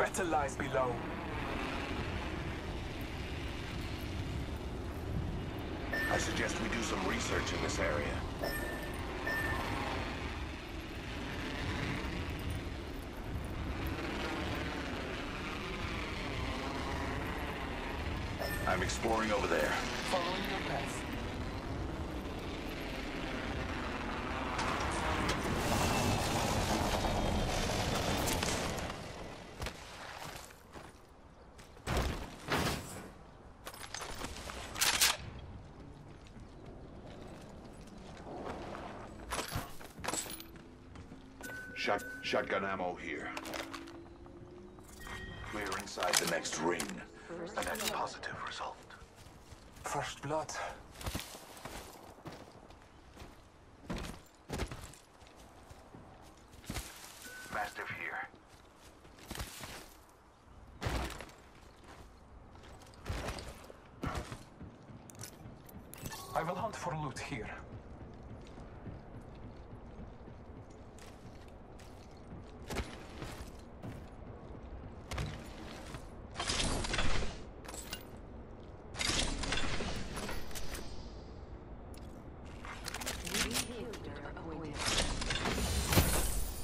Better lies below. I suggest we do some research in this area. I'm exploring over there. Following your path. Shot, shotgun ammo here. We're inside the next ring. A net positive result. First blood. Mastiff here. I will hunt for loot here.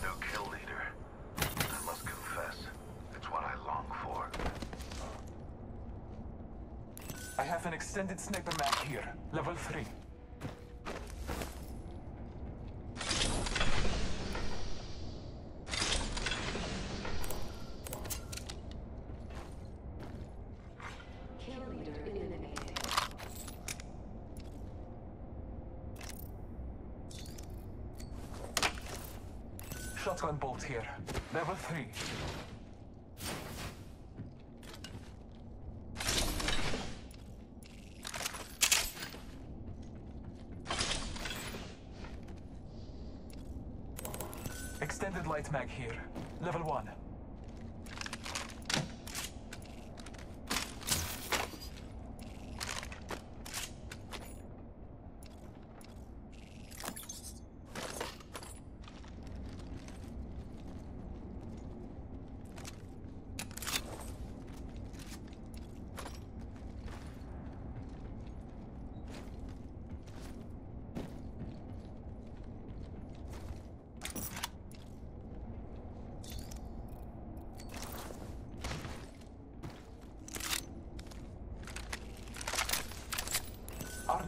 New kill leader. I must confess, it's what I long for. I have an extended sniper mag here. Level 3. Kill leader eliminated. Shotgun bolt here. Level 3. Extended light mag here. Level 1.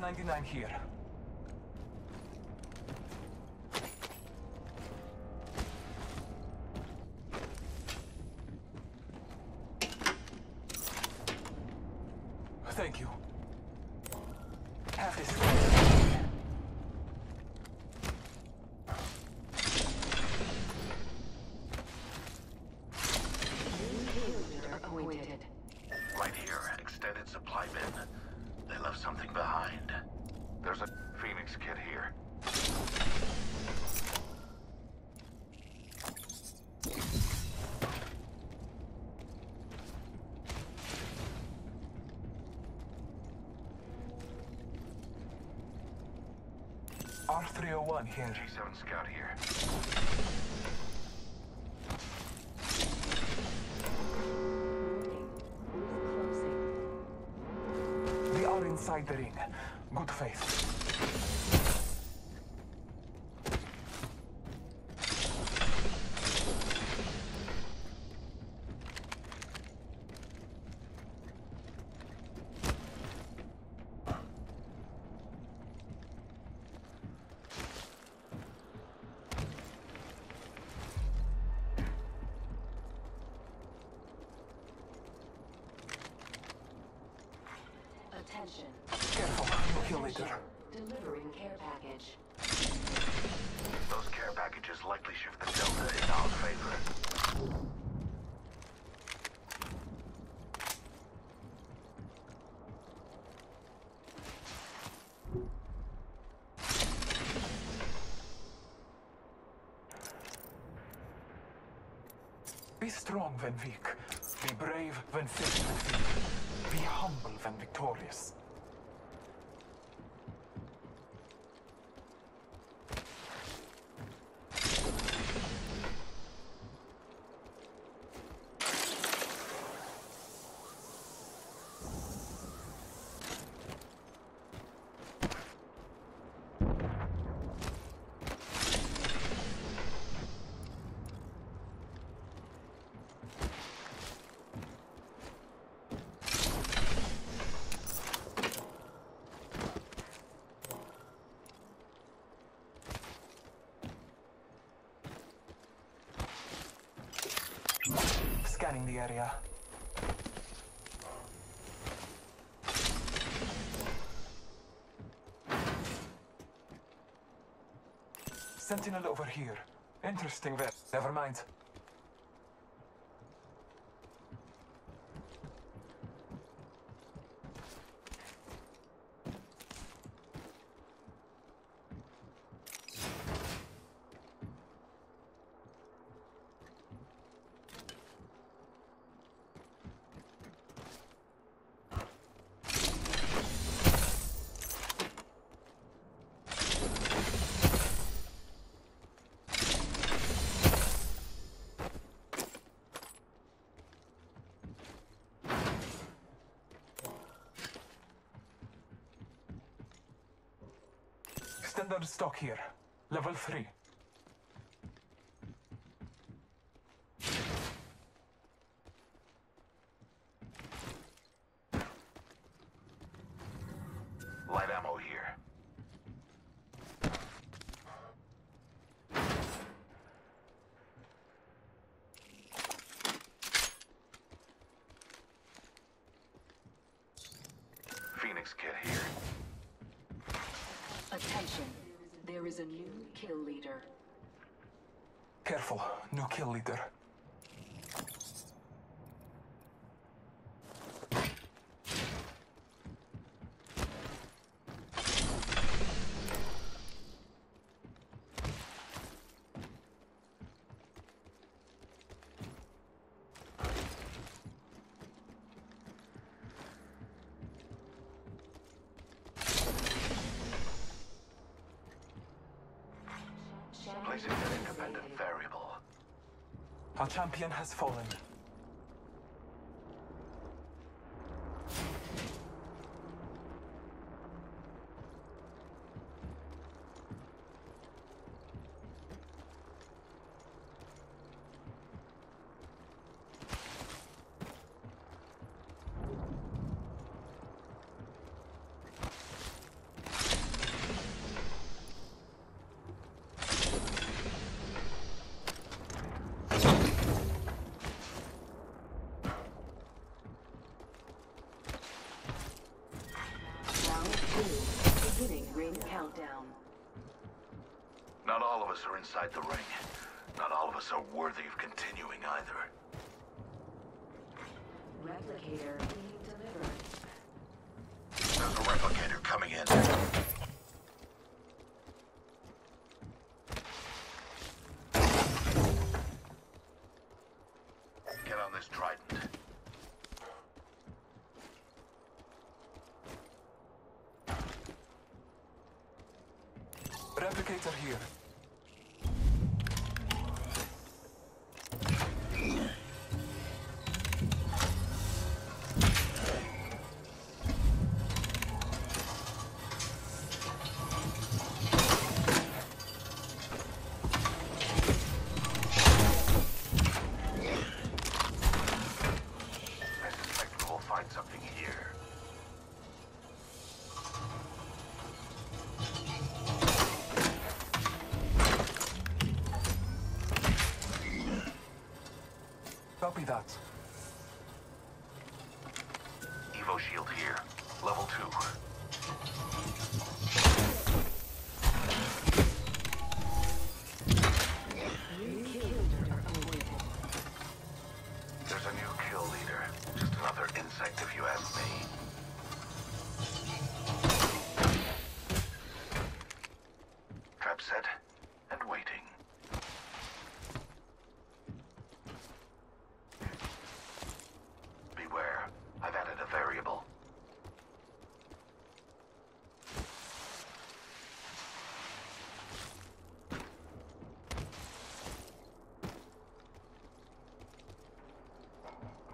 R99 here. Thank you. Have this. Kill leader appointed. Right here, an extended supply bin. They left something behind. There's a Phoenix kit here. R301 here. G7 Scout here. Inside the ring. Good faith. Attention. Careful, you kill leader. Delivering care package. Those care packages likely shift the Delta in our favor. Be strong when weak. Be brave when faced with fear. Be humble when victorious. Area. Sentinel over here. Interesting there. Never mind. Standard stock here. Level 3. Light ammo here. Phoenix kit here. Attention. There is a new kill leader. Careful, new kill leader. An independent variable. Our champion has fallen. Round two. Beginning ring countdown. Not all of us are inside the ring. Not all of us are worthy of continuing either. Replicator being delivered. There's a replicator coming in. Get on this trident. Replicator here. Copy that. Evo shield here. Level 2. New kill leader awaited. There's a new kill leader. Just another insect if you ask me. Trap set and waiting. Beware. I've added a variable.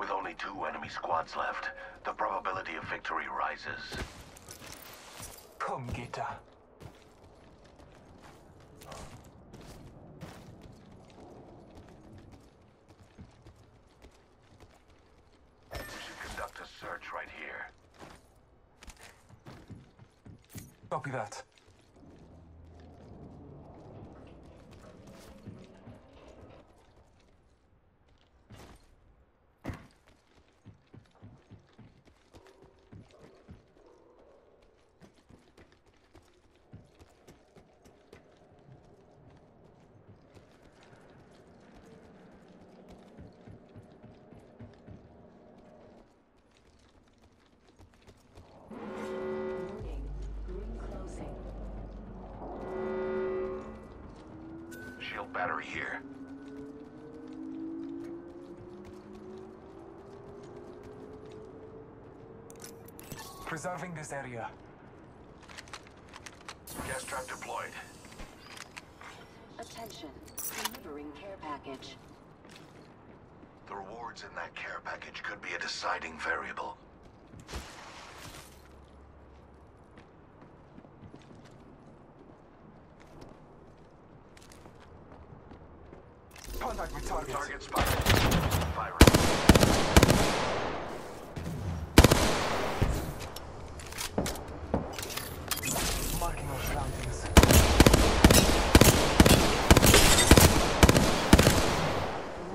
With only two enemy left, the probability of victory rises. Come, Gita. We should conduct a search right here. Copy that. Battery here. Preserving this area. Gas trap deployed. Attention. Delivering care package. The rewards in that care package could be a deciding variable. Contact with targets. Target spotted. Firing. Marking our surroundings.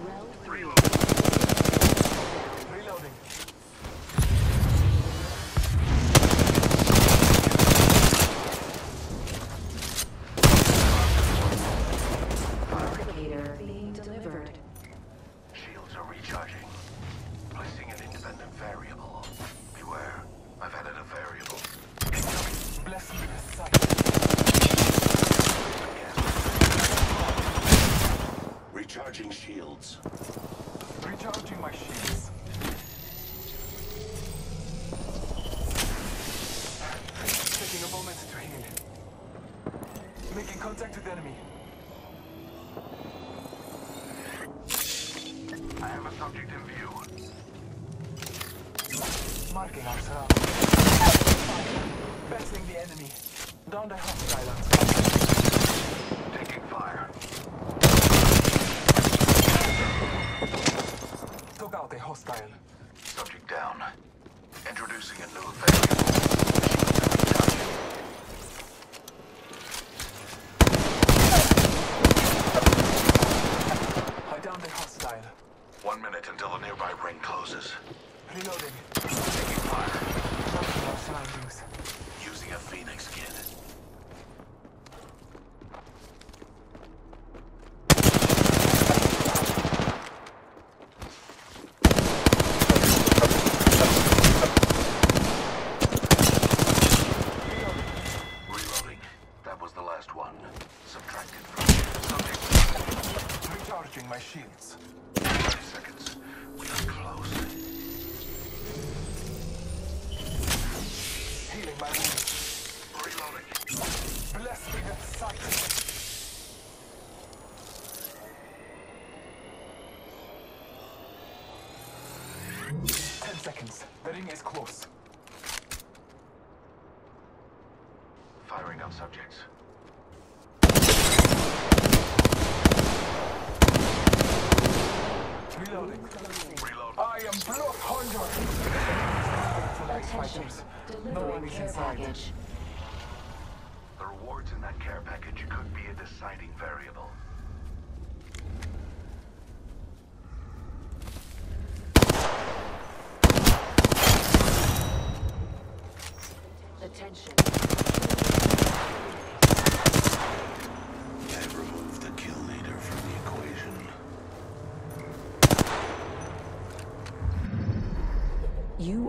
Rel Reload. Reloading. replicator being delivered. Shields are recharging. Placing an independent variable. Beware. I've added a variable. Incoming. Bless me with sight. Recharging shields. Recharging my shields. Taking a moment to heal. Making contact with enemy. I have a subject in view. Marking our surroundings. Battling the enemy. Down the hostile. Taking fire. Took out a hostile. Subject down. Introducing a new variable. I downed a hostile. One minute until the nearby ring closes. Reloading. Taking fire. Marking our surroundings. Using a Phoenix kit. Reloading. That was the last one. Subtracted from subject. Recharging my shields. 30 seconds. We are close. Healing my wounds. Reloading. Bless me with sight. Ten seconds. The ring is close. Firing on subjects. Reloading. Reload. I am. Tonight, Attention. fighters. No Delivering one is care inside. package. The rewards in that care package could be a deciding variable. Attention. I've removed the kill leader from the equation. You